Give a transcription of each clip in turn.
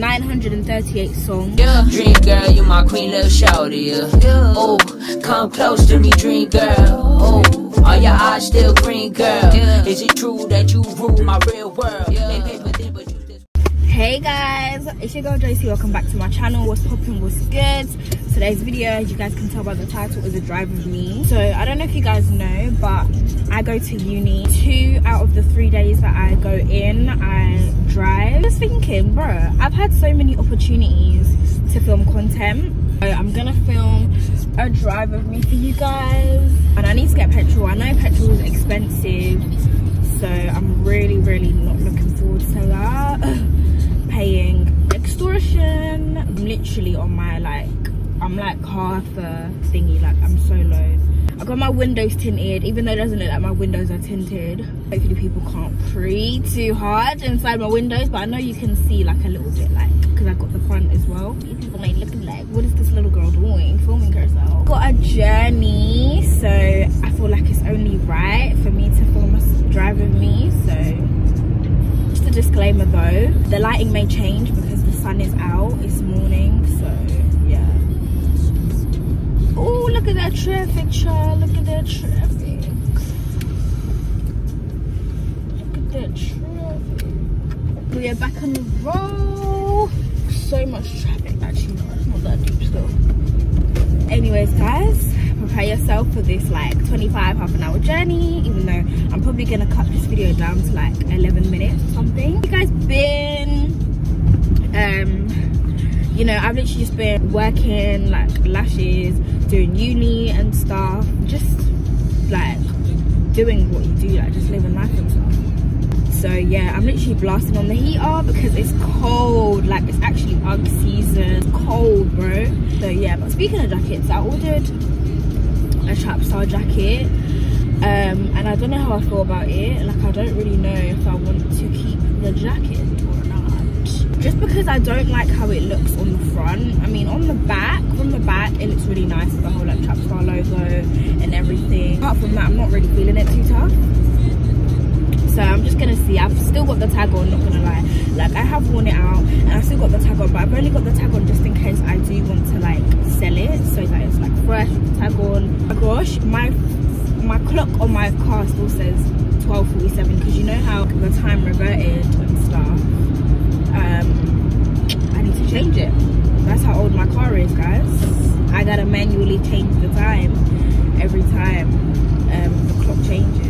938 songs. Yeah, dream girl, you my queen, little shorty. Yeah. Oh, come close to me, dream girl. Oh, are your eyes still green, girl? Is it true that you rule my real world? They pay for this, but you just Hey guys, it's your girl Joessy. Welcome back to my channel. What's popping What's good? Today's video, as you guys can tell by the title, is a drive with me. So I don't know if you guys know, but I go to uni. Two out of the three days that I go in, I drive. Just thinking, bro, I've had so many opportunities to film content. So I'm gonna film a drive with me for you guys, and I need to get petrol. I know petrol is expensive, so I'm really, really not looking forward to that. paying extortion I'm literally on my like i'm like half a thingy like i'm so low. I got my windows tinted even though it doesn't look like my windows are tinted. Hopefully people can't breathe too hard inside my windows but i know you can see like a little bit like because I've got the front as well. People ain't looking like what is this little girl doing filming herself? Got a journey so i feel like it's only right for me to film drive with me so just a disclaimer though the lighting may change because sun is out it's morning so yeah. Oh look at that traffic child look at that traffic. Look at that traffic. We are back on the road. So much traffic actually no it's not that deep still. Anyways guys prepare yourself for this like 25 half an hour journey even though i'm probably gonna cut this video down to like 11 minutes or something. You guys been um you know i've literally just been working like lashes doing uni and stuff just like doing what you do like just living life and stuff. So yeah i'm literally blasting on the heater because it's cold like it's actually ugg season. It's cold bro. So yeah but speaking of jackets i ordered a trap jacket um, and i don't know how i feel about it. Like i don't really know if i want to keep the jacket just because i don't like how it looks on the front. I mean on the back from the back it looks really nice the whole like trap style logo and everything. Apart from that i'm not really feeling it too tough. So i'm just gonna see. I've still got the tag on not gonna lie. Like i have worn it out and i've still got the tag on but i've only got the tag on just in case i do want to like sell it. So that it's like fresh tag on. My gosh my my clock on my car still says 12:47 because you know how the time reverted gotta manually change the time every time um the clock changes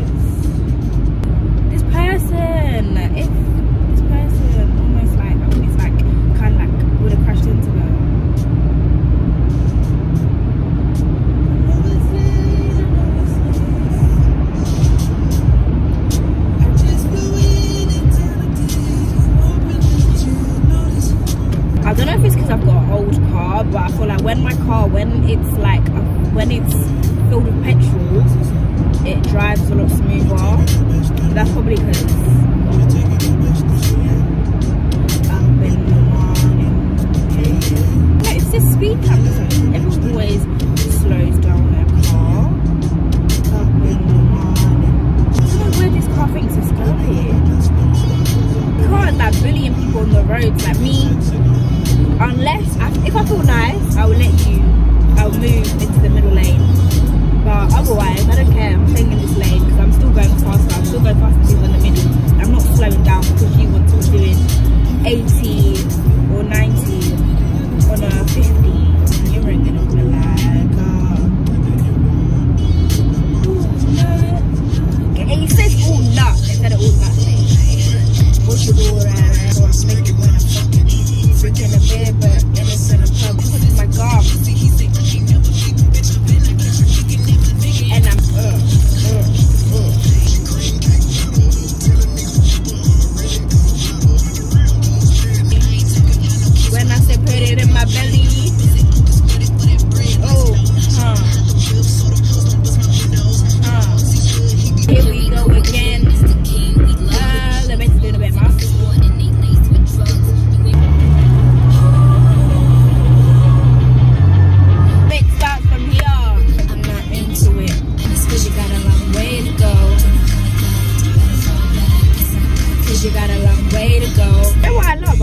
like, when it's filled with petrol, it drives a lot smoother. That's probably because. It's this speed camera. Everyone always move into the middle lane. But otherwise, I don't care. I'm staying in this lane because I'm still going faster. I'm still going faster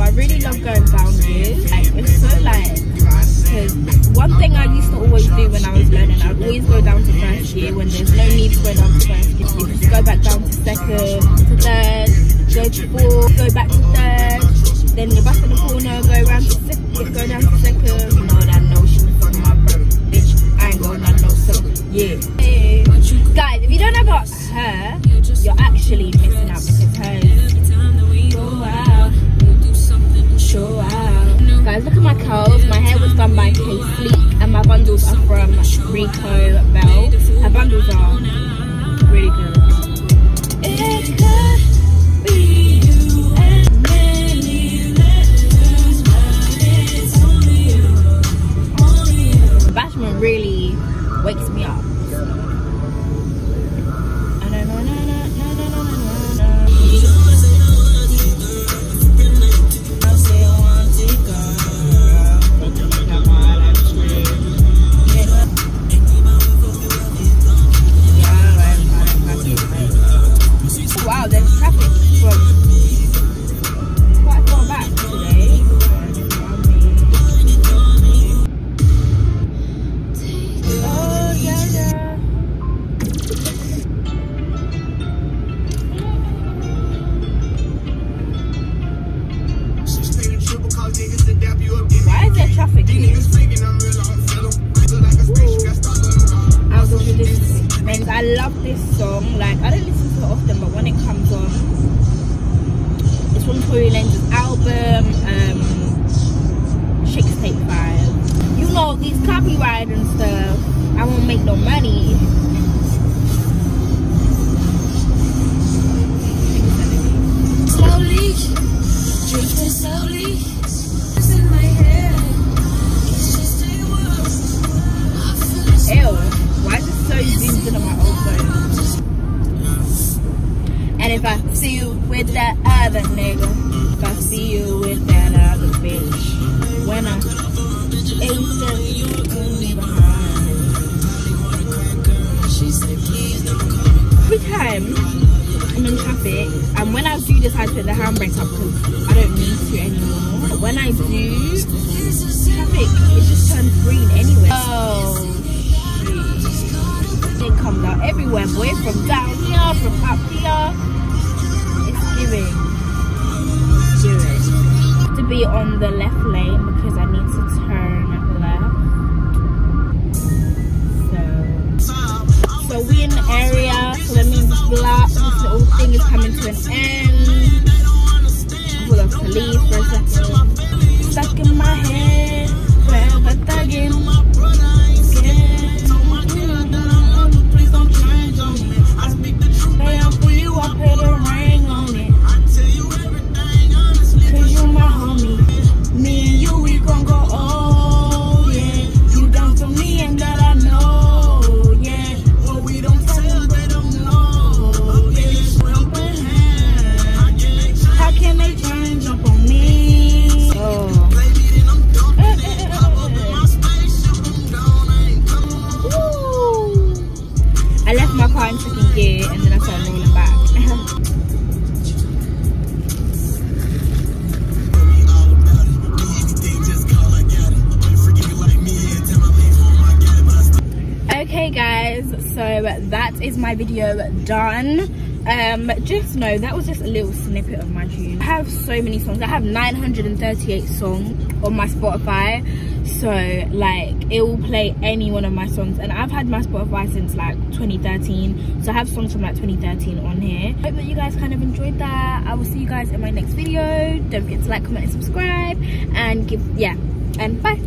I really love going down here. Like, it's so like, because one thing I used to always do when I was learning, I'd always go down to first year when there's no need to go down to first year. You just go back down to second, to third, go to fourth, go back to third, then you're back in the corner, go around to second, go down to second. You know that notion from my bitch. I ain't going down no second. Yeah. Hey. Guys, if you don't know about her, you're actually missing out because her by K Sleek and my bundles are from Rico Bell. Her bundles are Tory Lanez's album, um, Chicks Take Five. You know, these copyright and stuff, I won't make no money. Slowly, drifting slowly. Decide to put the handbrake up because I don't need to anymore, but when I do, traffic it just turns green anyway. Oh, it comes out everywhere, boy. From down here, from up here, it's giving. Giving. To be on the left lane because I need to turn left. So. So we in the area, so that means this little thing is coming to an end. That is my video done. Um just know that was just a little snippet of my june i have so many songs. I have 938 songs on my spotify. So like it will play any one of my songs. And i've had my spotify since like 2013 so i have songs from like 2013 on here. Hope that you guys kind of enjoyed that. I will see you guys in my next video. Don't forget to like comment and subscribe. And give yeah. And bye